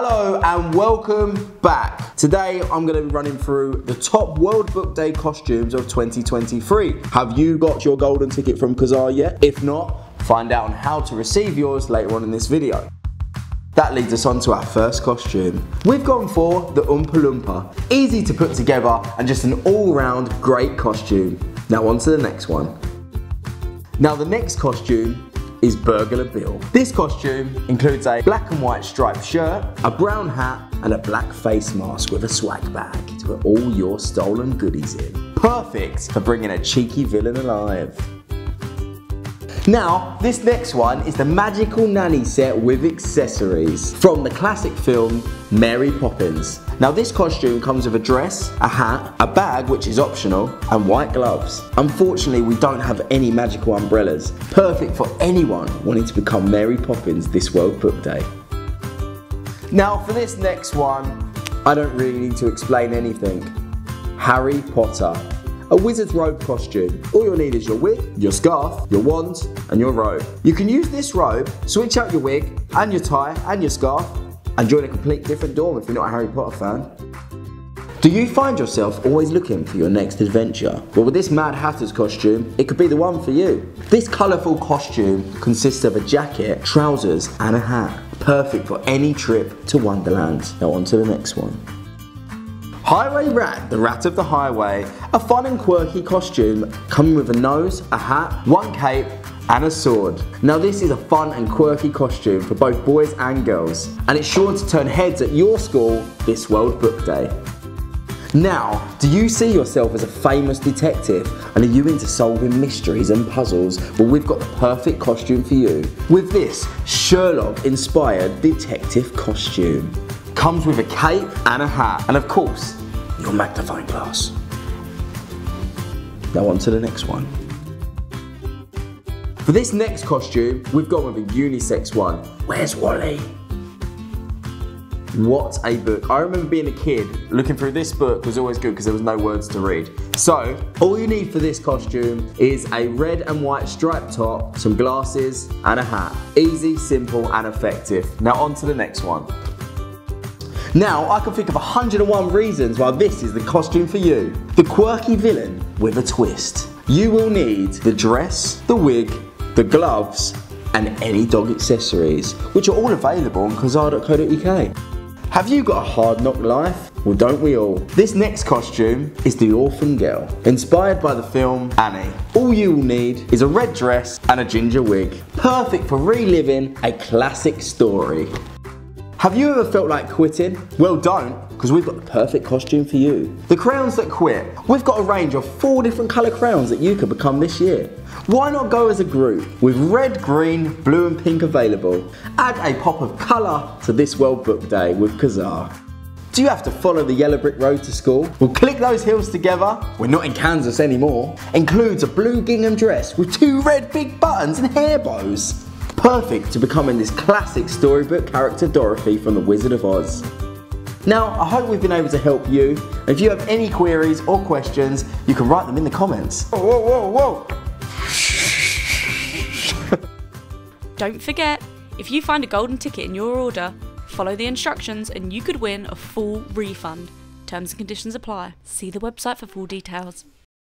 Hello and welcome back. Today I'm going to be running through the top World Book Day costumes of 2023. Have you got your golden ticket from Cazaar yet? If not, find out on how to receive yours later on in this video. That leads us on to our first costume. We've gone for the Oompa Loompa. Easy to put together and just an all-round great costume. Now on to the next one. Now the next costume is Burglar Bill. This costume includes a black and white striped shirt, a brown hat, and a black face mask with a swag bag to put all your stolen goodies in. Perfect for bringing a cheeky villain alive. Now, this next one is the Magical Nanny set with accessories from the classic film Mary Poppins. Now this costume comes with a dress, a hat, a bag which is optional, and white gloves. Unfortunately we don't have any magical umbrellas, perfect for anyone wanting to become Mary Poppins this World Book Day. Now for this next one, I don't really need to explain anything. Harry Potter a wizard's robe costume. All you'll need is your wig, your scarf, your wand, and your robe. You can use this robe, switch out your wig, and your tie, and your scarf, and join a complete different dorm if you're not a Harry Potter fan. Do you find yourself always looking for your next adventure? Well, with this Mad Hatter's costume, it could be the one for you. This colourful costume consists of a jacket, trousers, and a hat. Perfect for any trip to Wonderland. Now on to the next one. Highway Rat, the rat of the highway, a fun and quirky costume coming with a nose, a hat, one cape and a sword. Now this is a fun and quirky costume for both boys and girls and it's sure to turn heads at your school this World Book Day. Now, do you see yourself as a famous detective and are you into solving mysteries and puzzles? Well, we've got the perfect costume for you with this Sherlock inspired detective costume. Comes with a cape and a hat and of course your magnifying glass. Now on to the next one. For this next costume, we've gone with a unisex one. Where's Wally? What a book. I remember being a kid, looking through this book was always good because there was no words to read. So, all you need for this costume is a red and white striped top, some glasses, and a hat. Easy, simple, and effective. Now on to the next one. Now, I can think of 101 reasons why this is the costume for you. The quirky villain with a twist. You will need the dress, the wig, the gloves, and any dog accessories, which are all available on cazaar.co.uk. Have you got a hard knock life? Well, don't we all? This next costume is the Orphan Girl, inspired by the film Annie. All you will need is a red dress and a ginger wig, perfect for reliving a classic story. Have you ever felt like quitting? Well don't, because we've got the perfect costume for you. The crowns that quit. We've got a range of four different colour crowns that you could become this year. Why not go as a group with red, green, blue and pink available? Add a pop of colour to this World Book Day with Cazaar. Do you have to follow the yellow brick road to school? Well, click those heels together. We're not in Kansas anymore. Includes a blue gingham dress with two red big buttons and hair bows perfect to becoming this classic storybook character Dorothy from The Wizard of Oz. Now, I hope we've been able to help you. If you have any queries or questions, you can write them in the comments. Whoa, whoa, whoa, whoa! Don't forget, if you find a golden ticket in your order, follow the instructions and you could win a full refund. Terms and conditions apply. See the website for full details.